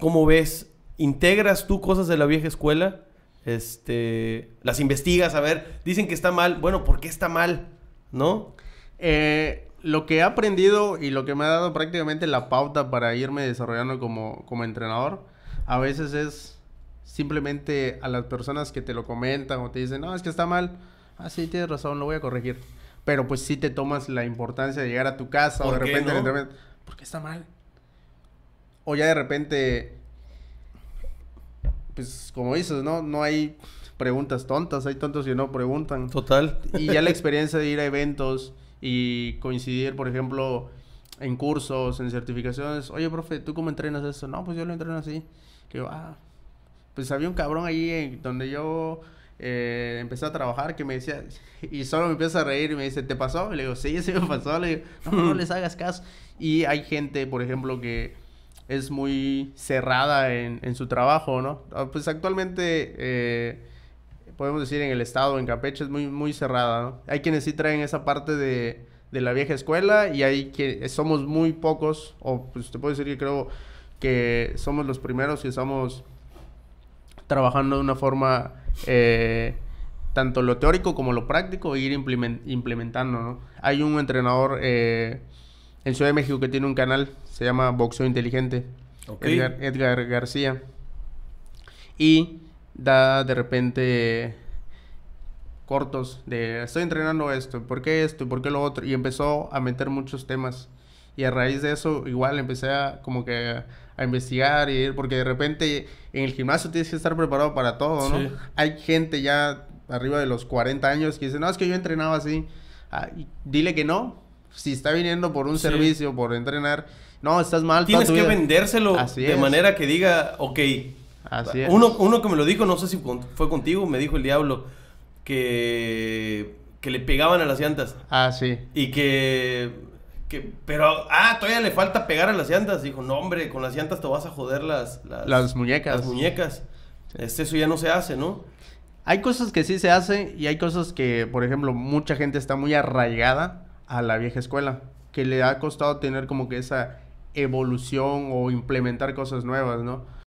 ¿cómo ves? ¿Integras tú cosas de la vieja escuela? Este, las investigas, a ver, dicen que está mal. Bueno, ¿por qué está mal? ¿No? Eh, lo que he aprendido y lo que me ha dado prácticamente la pauta para irme desarrollando como, como entrenador, a veces es simplemente a las personas que te lo comentan o te dicen, no, es que está mal. Ah, sí, tienes razón, lo voy a corregir. Pero pues sí te tomas la importancia de llegar a tu casa o de repente, ¿por qué está mal? O ya de repente, pues como dices, ¿no? No hay preguntas tontas, hay tontos que no preguntan. Total. Y ya la experiencia de ir a eventos y coincidir, por ejemplo, en cursos, en certificaciones. Oye, profe, ¿tú cómo entrenas eso? No, pues yo lo entreno así. Que yo, ah, pues había un cabrón ahí donde yo eh, empecé a trabajar que me decía, y solo me empieza a reír y me dice, ¿te pasó? Y le digo, sí, sí me pasó. Le digo, no, no les hagas caso. Y hay gente, por ejemplo, que es muy cerrada en, en su trabajo, ¿no? Ah, pues actualmente, eh, podemos decir, en el estado, en Campeche, es muy, muy cerrada, ¿no? Hay quienes sí traen esa parte de, de la vieja escuela y hay que somos muy pocos, o pues te puedo decir que creo que somos los primeros que estamos trabajando de una forma eh, tanto lo teórico como lo práctico e ir implementando, ¿no? Hay un entrenador eh, en Ciudad de México que tiene un canal, se llama Boxeo Inteligente, Edgar, García, y da de repente cortos de estoy entrenando esto, ¿por qué esto? ¿Por qué lo otro? Y empezó a meter muchos temas. Y a raíz de eso, igual empecé a como que a investigar y ir, porque de repente en el gimnasio tienes que estar preparado para todo, ¿no? Hay gente ya arriba de los 40 años que dice, no, es que yo entrenaba así. Ah, dile que no. Si está viniendo por un servicio, por entrenar, no, estás mal. Tienes que vendérselo de manera que diga, ok. Así es. Uno, uno que me lo dijo, no sé si fue contigo, me dijo el diablo, que, que le pegaban a las llantas. Ah, sí. Y que que, pero, ah, todavía le falta pegar a las llantas. Dijo, no, hombre, con las llantas te vas a joder las... Las, muñecas. Las muñecas. Este, eso ya no se hace, ¿no? Hay cosas que sí se hacen y hay cosas que, por ejemplo, mucha gente está muy arraigada a la vieja escuela. Que le ha costado tener como que esa evolución o implementar cosas nuevas, ¿no?